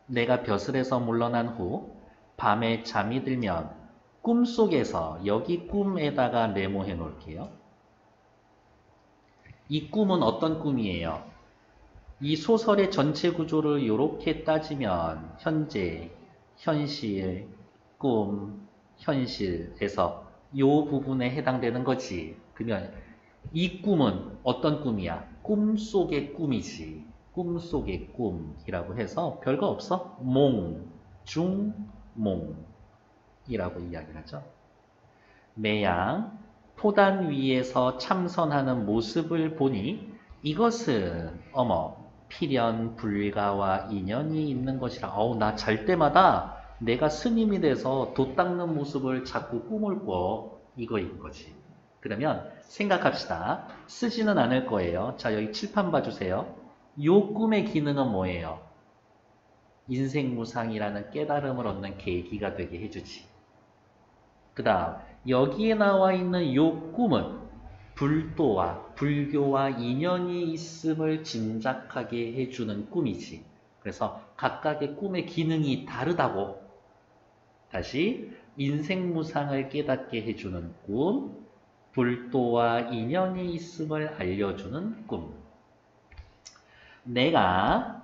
내가 벼슬에서 물러난 후 밤에 잠이 들면 꿈속에서 여기 꿈에다가 메모해 놓을게요. 이 꿈은 어떤 꿈이에요? 이 소설의 전체 구조를 이렇게 따지면 현재, 현실, 꿈, 현실에서 이 부분에 해당되는 거지. 그러면 이 꿈은 어떤 꿈이야? 꿈 속의 꿈이지. 꿈속의 꿈이라고 해서 별거 없어. 몽, 중, 몽이라고 이야기를 하죠. 매양, 포단 위에서 참선하는 모습을 보니 이것은 어머 필연 불가와 인연이 있는 것이라 어우 나 잘 때마다 내가 스님이 돼서 도 닦는 모습을 자꾸 꿈을 꿔. 이거인 거지. 그러면 생각합시다. 쓰지는 않을 거예요. 자 여기 칠판 봐주세요 요 꿈의 기능은 뭐예요 인생무상이라는 깨달음을 얻는 계기가 되게 해주지 그 다음 여기에 나와 있는 요 꿈은 불도와 불교와 인연이 있음을 짐작하게 해주는 꿈이지. 그래서 각각의 꿈의 기능이 다르다고. 다시 인생무상을 깨닫게 해주는 꿈, 불도와 인연이 있음을 알려주는 꿈. 내가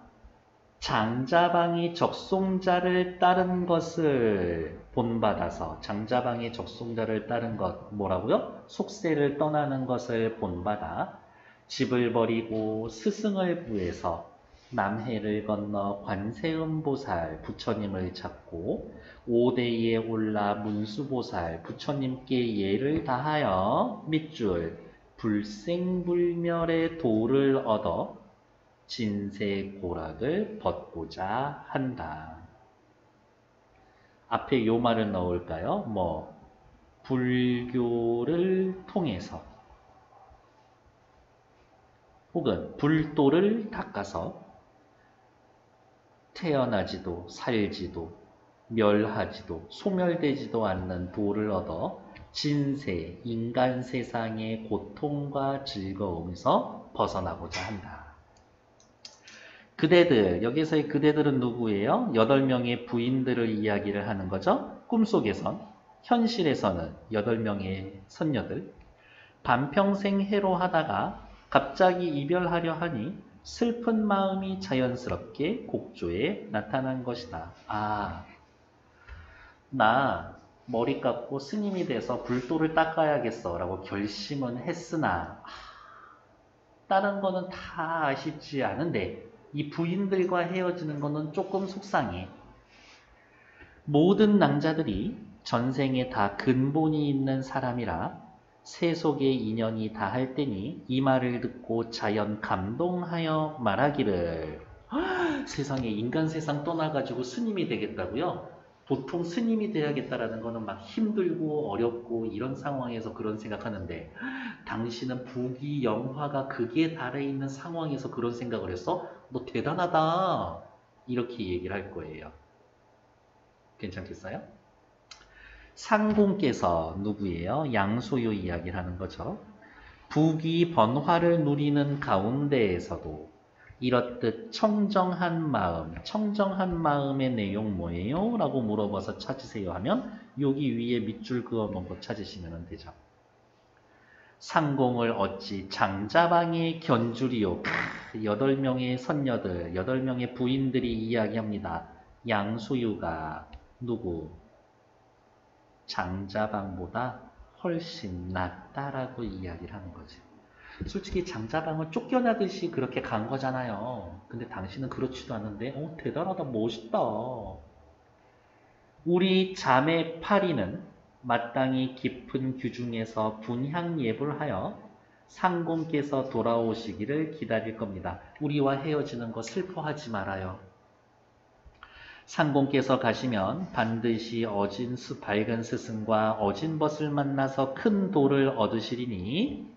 장자방이 적송자를 따른 것을 본받아서 장자방의 적송자를 따른 것 뭐라고요? 속세를 떠나는 것을 본받아 집을 버리고 스승을 구해서 남해를 건너 관세음보살 부처님을 찾고 오대에 올라 문수보살 부처님께 예를 다하여 밑줄 불생불멸의 도를 얻어 진세 고락을 벗고자 한다. 앞에 요 말을 넣을까요? 뭐 불교를 통해서 혹은 불도를 닦아서 태어나지도 살지도 멸하지도 소멸되지도 않는 도를 얻어 진세, 인간 세상의 고통과 즐거움에서 벗어나고자 한다. 그대들, 여기서의 그대들은 누구예요? 8명의 부인들을 이야기를 하는 거죠. 꿈속에선, 현실에서는 8명의 선녀들. 반평생 해로 하다가 갑자기 이별하려 하니 슬픈 마음이 자연스럽게 곡조에 나타난 것이다. 아, 나 머리 깎고 스님이 돼서 불도를 닦아야겠어 라고 결심은 했으나 다른 거는 다 아쉽지 않은데 이 부인들과 헤어지는 것은 조금 속상해. 모든 낭자들이 전생에 다 근본이 있는 사람이라 세속의 인연이 다 할 때니 이 말을 듣고 자연 감동하여 말하기를 세상에 인간 세상 떠나가지고 스님이 되겠다고요? 보통 스님이 돼야겠다라는 거는 막 힘들고 어렵고 이런 상황에서 그런 생각하는데 당신은 부귀 영화가 극에 달해 있는 상황에서 그런 생각을 했어? 너 대단하다. 이렇게 얘기를 할 거예요. 괜찮겠어요? 상공께서 누구예요? 양소유 이야기를 하는 거죠. 부귀 번화를 누리는 가운데에서도 이렇듯 청정한 마음, 청정한 마음의 내용 뭐예요? 라고 물어봐서 찾으세요 하면 여기 위에 밑줄 그어 놓은 거 찾으시면 되죠. 상공을 어찌 장자방의. 크, 여덟 명의 선녀들, 여덟 명의 부인들이 이야기합니다. 양수유가 누구? 장자방보다 훨씬 낫다라고 이야기를 하는 거지. 솔직히 장자방을 쫓겨나듯이 그렇게 간 거잖아요. 근데 당신은 그렇지도 않는데, 어, 대단하다, 멋있다. 우리 자매 파리는 마땅히 깊은 규중에서 분향 예불 하여 상공께서 돌아오시기를 기다릴 겁니다. 우리와 헤어지는 거 슬퍼하지 말아요. 상공께서 가시면 반드시 어진 수 밝은 스승과 어진 벗을 만나서 큰 돌을 얻으시리니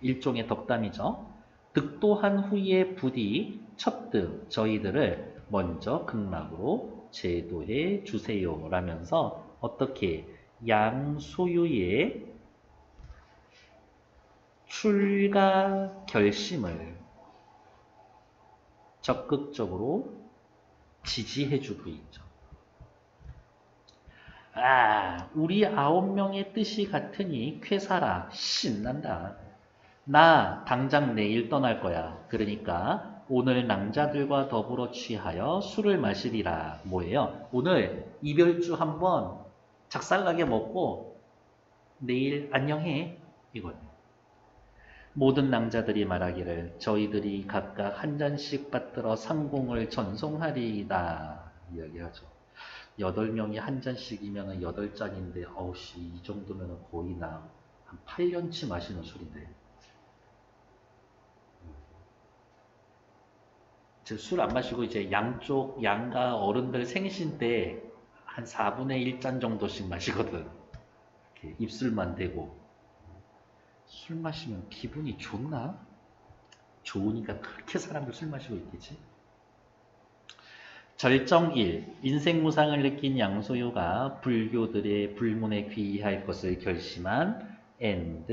일종의 덕담이죠. 득도한 후에 부디 첫득 저희들을 먼저 극락으로 제도해 주세요 라면서 어떻게 양소유의 출가 결심을 적극적으로 지지해주고 있죠. 아, 우리 아홉 명의 뜻이 같으니 쾌사라 신난다. 나 당장 내일 떠날 거야. 그러니까 오늘 낭자들과 더불어 취하여 술을 마시리라. 뭐예요? 오늘 이별주 한번 작살나게 먹고 내일 안녕해. 이거예요. 모든 낭자들이 말하기를 저희들이 각각 한 잔씩 받들어 상공을 전송하리이다. 이야기하죠. 여덟 명이 한 잔씩이면 여덟 잔인데 어우씨 이 정도면 거의 나 한 8년치 마시는 술인데 술 안 마시고 이제 양쪽 양가 어른들 생신 때 한 4분의 1잔 정도씩 마시거든. 입술만 대고 술 마시면 기분이 좋나? 좋으니까 그렇게 사람들 술 마시고 있겠지? 절정 1. 인생 무상을 느낀 양소유가 불교들의 불문에 귀의할 것을 결심한 and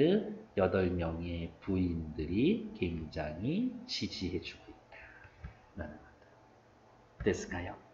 8명의 부인들이 굉장히 지지해주고 있다. 라는 겁니다. 됐을까요?